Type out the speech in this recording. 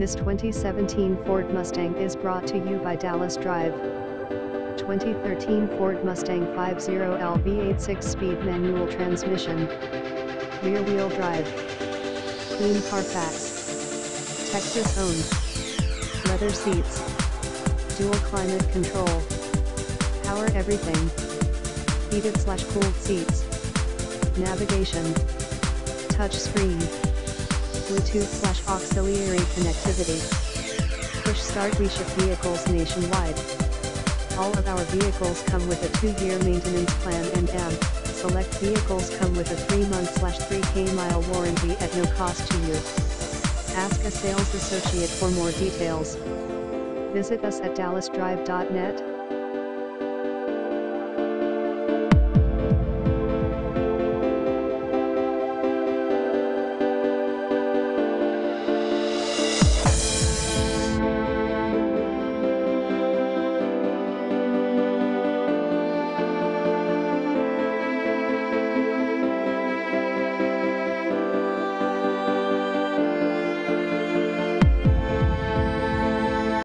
This 2017 Ford Mustang is brought to you by Dallas Drive. 2013 Ford Mustang 50L V8 6-speed manual transmission. Rear-wheel drive. Clean Carfax. Texas owned. Leather seats. Dual climate control. Power everything. Heated slash cooled seats. Navigation. Touch screen. Bluetooth slash auxiliary connectivity. Push start we ship vehicles nationwide. All of our vehicles come with a 2-year maintenance plan and M. Select vehicles come with a 3-month slash 3K mile warranty at no cost to you. Ask a sales associate for more details. Visit us at dallasdrive.net.